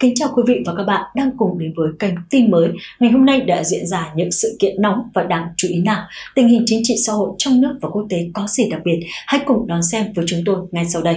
Kính chào quý vị và các bạn đang cùng đến với kênh tin mới. Ngày hôm nay đã diễn ra những sự kiện nóng và đáng chú ý nào? Tình hình chính trị xã hội trong nước và quốc tế có gì đặc biệt? Hãy cùng đón xem với chúng tôi ngay sau đây.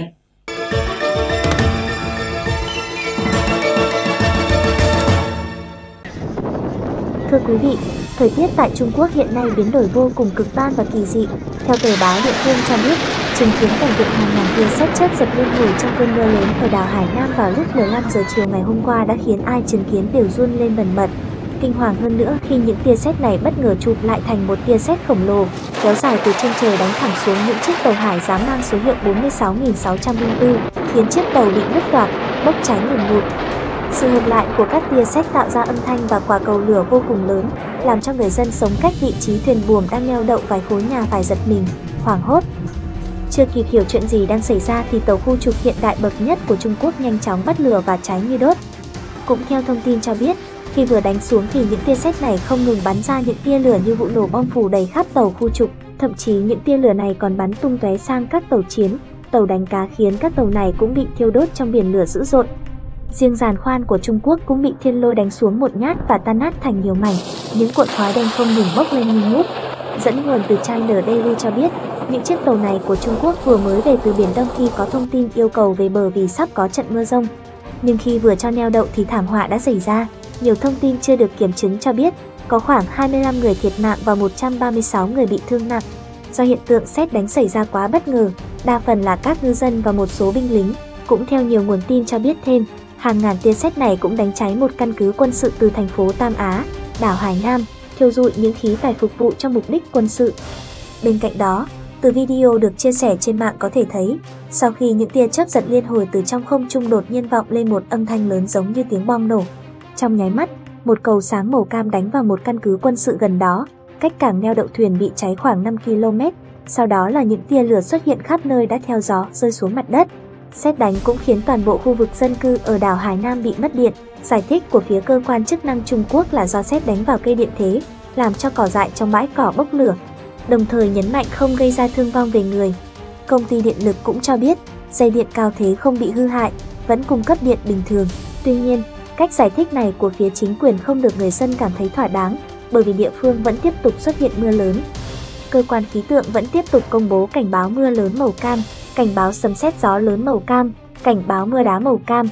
Thưa quý vị, thời tiết tại Trung Quốc hiện nay biến đổi vô cùng cực đoan và kỳ dị. Theo tờ báo địa phương cho biết, chứng kiến cảnh tượng hàng ngàn tia sét chớp giật liên hồi trong cơn mưa lớn ở đảo Hải Nam vào lúc 15 giờ chiều ngày hôm qua đã khiến ai chứng kiến đều run lên bần bật. Kinh hoàng hơn nữa khi những tia sét này bất ngờ chụp lại thành một tia sét khổng lồ, kéo dài từ trên trời đánh thẳng xuống những chiếc tàu hải giám mang số hiệu 46.604, khiến chiếc tàu bị nứt toạc, bốc cháy ngùn ngụt. Sự hợp lại của các tia sét tạo ra âm thanh và quả cầu lửa vô cùng lớn, làm cho người dân sống cách vị trí thuyền buồm đang neo đậu vài khối nhà phải giật mình, hoảng hốt. Chưa kịp hiểu chuyện gì đang xảy ra thì tàu khu trục hiện đại bậc nhất của Trung Quốc nhanh chóng bắt lửa và cháy như đốt. Cũng theo thông tin cho biết, khi vừa đánh xuống thì những tia sét này không ngừng bắn ra những tia lửa như vụ nổ bom phủ đầy khắp tàu khu trục, thậm chí những tia lửa này còn bắn tung tóe sang các tàu chiến, tàu đánh cá khiến các tàu này cũng bị thiêu đốt trong biển lửa dữ dội. Riêng giàn khoan của Trung Quốc cũng bị thiên lôi đánh xuống một nhát và tan nát thành nhiều mảnh, những cuộn khói đen không ngừng bốc lên nghi ngút. Dẫn nguồn từ China Daily cho biết, những chiếc tàu này của Trung Quốc vừa mới về từ Biển Đông khi có thông tin yêu cầu về bờ vì sắp có trận mưa rông. Nhưng khi vừa cho neo đậu thì thảm họa đã xảy ra. Nhiều thông tin chưa được kiểm chứng cho biết, có khoảng 25 người thiệt mạng và 136 người bị thương nặng. Do hiện tượng xét đánh xảy ra quá bất ngờ, đa phần là các ngư dân và một số binh lính. Cũng theo nhiều nguồn tin cho biết thêm, hàng ngàn tia sét này cũng đánh cháy một căn cứ quân sự từ thành phố Tam Á, đảo Hải Nam, thiêu dụi những khí tài phục vụ cho mục đích quân sự. Bên cạnh đó, từ video được chia sẻ trên mạng có thể thấy, sau khi những tia chớp giật liên hồi từ trong không trung đột nhiên vọng lên một âm thanh lớn giống như tiếng bom nổ. Trong nháy mắt, một cầu sáng màu cam đánh vào một căn cứ quân sự gần đó, cách cảng neo đậu thuyền bị cháy khoảng 5 km. Sau đó là những tia lửa xuất hiện khắp nơi đã theo gió rơi xuống mặt đất. Xét đánh cũng khiến toàn bộ khu vực dân cư ở đảo Hải Nam bị mất điện. Giải thích của phía cơ quan chức năng Trung Quốc là do xét đánh vào cây điện thế, làm cho cỏ dại trong bãi cỏ bốc lửa, đồng thời nhấn mạnh không gây ra thương vong về người. Công ty điện lực cũng cho biết, dây điện cao thế không bị hư hại, vẫn cung cấp điện bình thường. Tuy nhiên, cách giải thích này của phía chính quyền không được người dân cảm thấy thỏa đáng, bởi vì địa phương vẫn tiếp tục xuất hiện mưa lớn. Cơ quan khí tượng vẫn tiếp tục công bố cảnh báo mưa lớn màu cam, cảnh báo sấm sét gió lớn màu cam, cảnh báo mưa đá màu cam.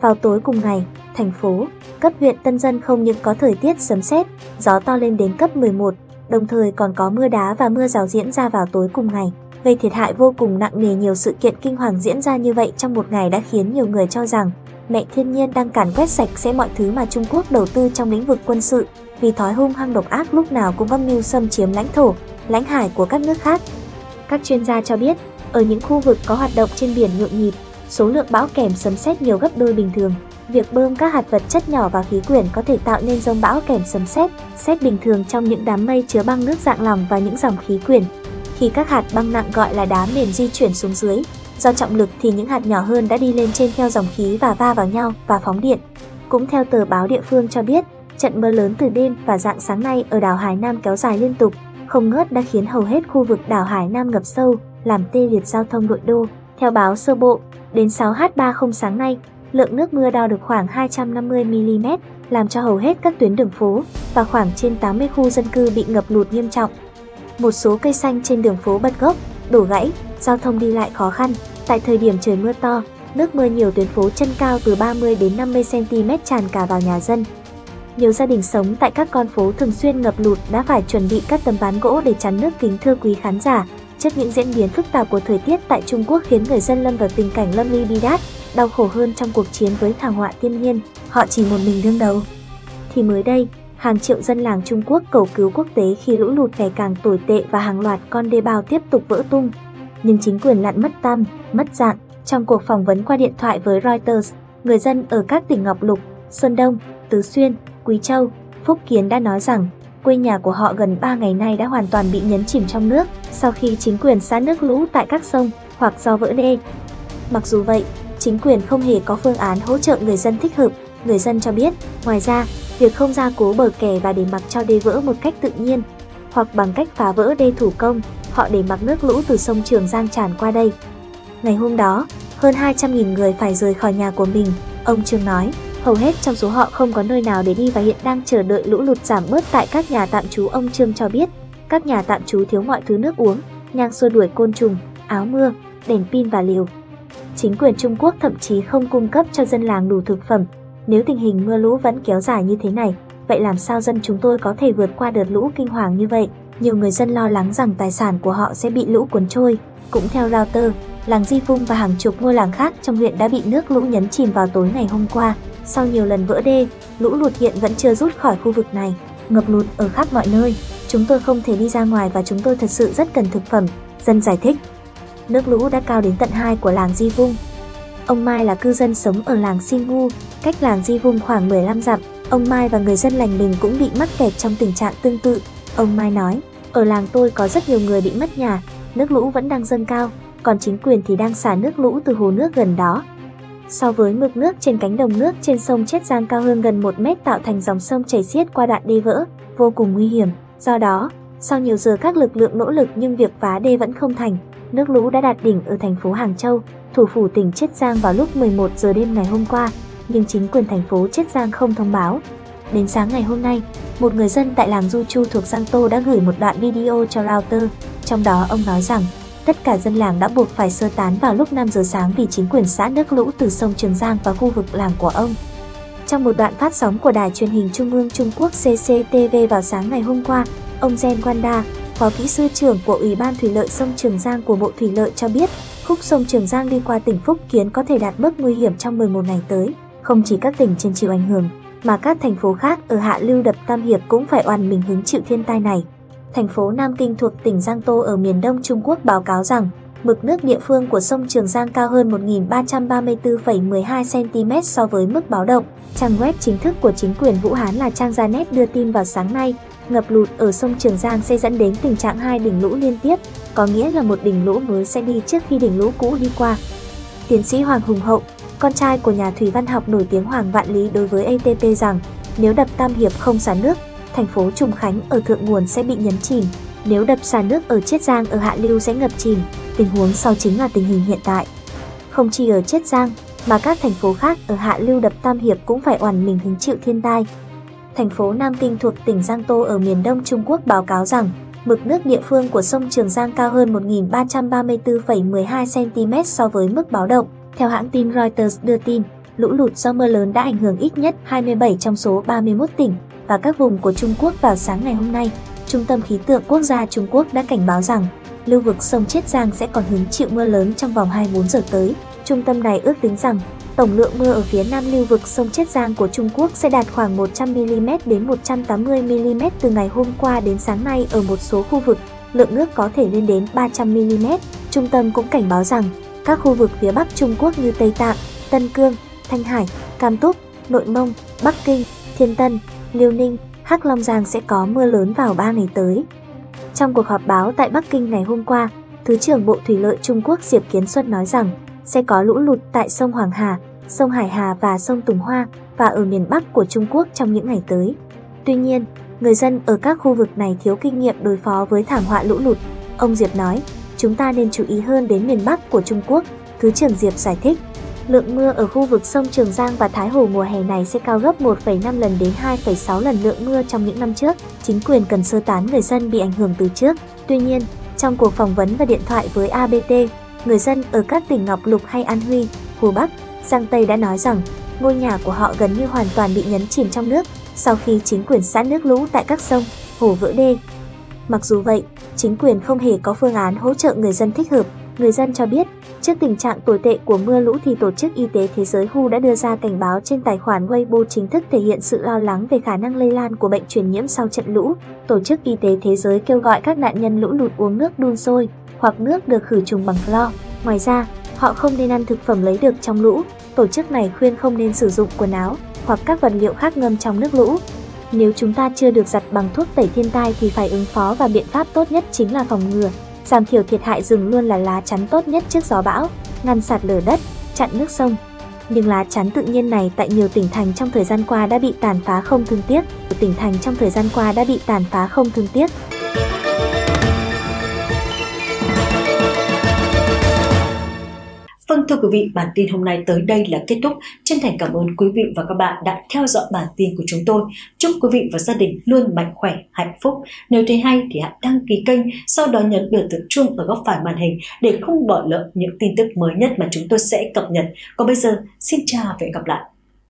Vào tối cùng ngày, thành phố, cấp huyện Tân Dân không những có thời tiết sấm sét, gió to lên đến cấp 11, đồng thời còn có mưa đá và mưa rào diễn ra vào tối cùng ngày, gây thiệt hại vô cùng nặng nề nhiều sự kiện kinh hoàng diễn ra như vậy trong một ngày đã khiến nhiều người cho rằng mẹ thiên nhiên đang càn quét sạch sẽ mọi thứ mà Trung Quốc đầu tư trong lĩnh vực quân sự, vì thói hung hăng độc ác lúc nào cũng âm mưu xâm chiếm lãnh thổ, lãnh hải của các nước khác. Các chuyên gia cho biết, ở những khu vực có hoạt động trên biển nhộn nhịp, số lượng bão kèm sấm sét nhiều gấp đôi bình thường. Việc bơm các hạt vật chất nhỏ vào khí quyển có thể tạo nên rông bão kèm sấm sét, sét bình thường trong những đám mây chứa băng nước dạng lỏng và những dòng khí quyển. Khi các hạt băng nặng gọi là đá mềm di chuyển xuống dưới, do trọng lực thì những hạt nhỏ hơn đã đi lên trên theo dòng khí và va vào nhau và phóng điện. Cũng theo tờ báo địa phương cho biết, trận mưa lớn từ đêm và dạng sáng nay ở đảo Hải Nam kéo dài liên tục, không ngớt đã khiến hầu hết khu vực đảo Hải Nam ngập sâu, làm tê liệt giao thông nội đô. Theo báo sơ bộ, đến 6h30 sáng nay, lượng nước mưa đo được khoảng 250mm, làm cho hầu hết các tuyến đường phố và khoảng trên 80 khu dân cư bị ngập lụt nghiêm trọng. Một số cây xanh trên đường phố bật gốc, đổ gãy, giao thông đi lại khó khăn. Tại thời điểm trời mưa to, nước mưa nhiều tuyến phố chân cao từ 30 đến 50 cm tràn cả vào nhà dân. Nhiều gia đình sống tại các con phố thường xuyên ngập lụt đã phải chuẩn bị các tấm ván gỗ để chắn nước kính thưa quý khán giả. Trước những diễn biến phức tạp của thời tiết tại Trung Quốc khiến người dân lâm vào tình cảnh lâm ly bi đát, đau khổ hơn trong cuộc chiến với thảm họa thiên nhiên, họ chỉ một mình đương đầu. Thì mới đây, hàng triệu dân làng Trung Quốc cầu cứu quốc tế khi lũ lụt ngày càng tồi tệ và hàng loạt con đê bao tiếp tục vỡ tung. Nhưng chính quyền lặn mất tâm, mất dạng. Trong cuộc phỏng vấn qua điện thoại với Reuters, người dân ở các tỉnh Ngọc Lục, Sơn Đông, Tứ Xuyên, Quý Châu, Phúc Kiến đã nói rằng quê nhà của họ gần 3 ngày nay đã hoàn toàn bị nhấn chìm trong nước sau khi chính quyền xả nước lũ tại các sông hoặc do vỡ đê. Mặc dù vậy, chính quyền không hề có phương án hỗ trợ người dân thích hợp. Người dân cho biết, ngoài ra, việc không gia cố bờ kè và để mặc cho đê vỡ một cách tự nhiên, hoặc bằng cách phá vỡ đê thủ công, họ để mặc nước lũ từ sông Trường Giang tràn qua đây. Ngày hôm đó, hơn 200.000 người phải rời khỏi nhà của mình, ông Trương nói. Hầu hết trong số họ không có nơi nào để đi và hiện đang chờ đợi lũ lụt giảm bớt tại các nhà tạm trú ông Trương cho biết. Các nhà tạm trú thiếu mọi thứ nước uống, nhang xua đuổi côn trùng, áo mưa, đèn pin và liều. Chính quyền Trung Quốc thậm chí không cung cấp cho dân làng đủ thực phẩm. Nếu tình hình mưa lũ vẫn kéo dài như thế này, vậy làm sao dân chúng tôi có thể vượt qua đợt lũ kinh hoàng như vậy? Nhiều người dân lo lắng rằng tài sản của họ sẽ bị lũ cuốn trôi. Cũng theo Reuters, làng Di Phung và hàng chục ngôi làng khác trong huyện đã bị nước lũ nhấn chìm vào tối ngày hôm qua. Sau nhiều lần vỡ đê, lũ lụt hiện vẫn chưa rút khỏi khu vực này, ngập lụt ở khắp mọi nơi. Chúng tôi không thể đi ra ngoài và chúng tôi thật sự rất cần thực phẩm, dân giải thích. Nước lũ đã cao đến tận hai của làng Di Vung. Ông Mai là cư dân sống ở làng Singu, cách làng Di Vung khoảng 15 dặm. Ông Mai và người dân lành mình cũng bị mắc kẹt trong tình trạng tương tự. Ông Mai nói, ở làng tôi có rất nhiều người bị mất nhà, nước lũ vẫn đang dâng cao, còn chính quyền thì đang xả nước lũ từ hồ nước gần đó. So với mực nước trên cánh đồng nước trên sông Chết Giang cao hơn gần 1 mét tạo thành dòng sông chảy xiết qua đoạn đê vỡ, vô cùng nguy hiểm. Do đó, sau nhiều giờ các lực lượng nỗ lực nhưng việc phá đê vẫn không thành, nước lũ đã đạt đỉnh ở thành phố Hàng Châu, thủ phủ tỉnh Chiết Giang vào lúc 11 giờ đêm ngày hôm qua, nhưng chính quyền thành phố Chiết Giang không thông báo. Đến sáng ngày hôm nay, một người dân tại làng Du Chu thuộc Giang Tô đã gửi một đoạn video cho Reuters, trong đó ông nói rằng tất cả dân làng đã buộc phải sơ tán vào lúc 5 giờ sáng vì chính quyền xã nước lũ từ sông Trường Giang và khu vực làng của ông. Trong một đoạn phát sóng của đài truyền hình Trung ương Trung Quốc CCTV vào sáng ngày hôm qua, ông Gen Wanda, Phó kỹ sư trưởng của Ủy ban Thủy lợi sông Trường Giang của Bộ Thủy lợi cho biết, khúc sông Trường Giang đi qua tỉnh Phúc Kiến có thể đạt mức nguy hiểm trong 11 ngày tới. Không chỉ các tỉnh trên chịu ảnh hưởng, mà các thành phố khác ở hạ lưu đập Tam Hiệp cũng phải oằn mình hứng chịu thiên tai này. Thành phố Nam Kinh thuộc tỉnh Giang Tô ở miền đông Trung Quốc báo cáo rằng, mực nước địa phương của sông Trường Giang cao hơn 1.334,12 cm so với mức báo động. Trang web chính thức của chính quyền Vũ Hán là Trang Janet đưa tin vào sáng nay, ngập lụt ở sông Trường Giang sẽ dẫn đến tình trạng hai đỉnh lũ liên tiếp, có nghĩa là một đỉnh lũ mới sẽ đi trước khi đỉnh lũ cũ đi qua. Tiến sĩ Hoàng Hùng Hậu, con trai của nhà thủy văn học nổi tiếng Hoàng Vạn Lý đối với ATP rằng, nếu đập Tam Hiệp không xả nước, thành phố Trùng Khánh ở thượng nguồn sẽ bị nhấn chìm, nếu đập xả nước ở Chiết Giang ở hạ lưu sẽ ngập chìm, tình huống sau chính là tình hình hiện tại. Không chỉ ở Chiết Giang, mà các thành phố khác ở hạ lưu đập Tam Hiệp cũng phải oằn mình hứng chịu thiên tai. Thành phố Nam Kinh thuộc tỉnh Giang Tô ở miền đông Trung Quốc báo cáo rằng, mực nước địa phương của sông Trường Giang cao hơn 1.334,12 cm so với mức báo động. Theo hãng tin Reuters đưa tin, lũ lụt do mưa lớn đã ảnh hưởng ít nhất 27 trong số 31 tỉnh và các vùng của Trung Quốc vào sáng ngày hôm nay. Trung tâm Khí tượng Quốc gia Trung Quốc đã cảnh báo rằng lưu vực sông Chiết Giang sẽ còn hứng chịu mưa lớn trong vòng 24 giờ tới. Trung tâm này ước tính rằng tổng lượng mưa ở phía nam lưu vực sông Chiết Giang của Trung Quốc sẽ đạt khoảng 100mm đến 180mm từ ngày hôm qua đến sáng nay ở một số khu vực, lượng nước có thể lên đến 300mm. Trung tâm cũng cảnh báo rằng các khu vực phía Bắc Trung Quốc như Tây Tạng, Tân Cương, Thanh Hải, Cam Túc, Nội Mông, Bắc Kinh, Thiên Tân, Liêu Ninh, Hắc Long Giang sẽ có mưa lớn vào 3 ngày tới. Trong cuộc họp báo tại Bắc Kinh ngày hôm qua, Thứ trưởng Bộ Thủy lợi Trung Quốc Diệp Kiến Xuân nói rằng sẽ có lũ lụt tại sông Hoàng Hà, sông Hải Hà và sông Tùng Hoa và ở miền Bắc của Trung Quốc trong những ngày tới. Tuy nhiên, người dân ở các khu vực này thiếu kinh nghiệm đối phó với thảm họa lũ lụt. Ông Diệp nói, chúng ta nên chú ý hơn đến miền Bắc của Trung Quốc, Thứ trưởng Diệp giải thích. Lượng mưa ở khu vực sông Trường Giang và Thái Hồ mùa hè này sẽ cao gấp 1,5 lần đến 2,6 lần lượng mưa trong những năm trước. Chính quyền cần sơ tán người dân bị ảnh hưởng từ trước. Tuy nhiên, trong cuộc phỏng vấn và điện thoại với ABT, người dân ở các tỉnh Ngọc Lục hay An Huy, Hồ Bắc, Giang Tây đã nói rằng ngôi nhà của họ gần như hoàn toàn bị nhấn chìm trong nước sau khi chính quyền xã nước lũ tại các sông, hồ vỡ đê. Mặc dù vậy, chính quyền không hề có phương án hỗ trợ người dân thích hợp. Người dân cho biết, trước tình trạng tồi tệ của mưa lũ thì Tổ chức Y tế Thế giới WHO đã đưa ra cảnh báo trên tài khoản Weibo chính thức thể hiện sự lo lắng về khả năng lây lan của bệnh truyền nhiễm sau trận lũ. Tổ chức Y tế Thế giới kêu gọi các nạn nhân lũ lụt uống nước đun sôi hoặc nước được khử trùng bằng clo. Ngoài ra, họ không nên ăn thực phẩm lấy được trong lũ. Tổ chức này khuyên không nên sử dụng quần áo hoặc các vật liệu khác ngâm trong nước lũ. Nếu chúng ta chưa được giặt bằng thuốc tẩy thiên tai thì phải ứng phó và biện pháp tốt nhất chính là phòng ngừa. Giảm thiểu thiệt hại rừng luôn là lá chắn tốt nhất trước gió bão, ngăn sạt lở đất, chặn nước sông. Nhưng lá chắn tự nhiên này tại nhiều tỉnh thành trong thời gian qua đã bị tàn phá không thương tiếc. Tỉnh thành trong thời gian qua đã bị tàn phá không thương tiếc. Vâng thưa quý vị, bản tin hôm nay tới đây là kết thúc. Chân thành cảm ơn quý vị và các bạn đã theo dõi bản tin của chúng tôi. Chúc quý vị và gia đình luôn mạnh khỏe, hạnh phúc. Nếu thấy hay thì hãy đăng ký kênh, sau đó nhấn biểu tượng chuông ở góc phải màn hình để không bỏ lỡ những tin tức mới nhất mà chúng tôi sẽ cập nhật. Còn bây giờ, xin chào và hẹn gặp lại.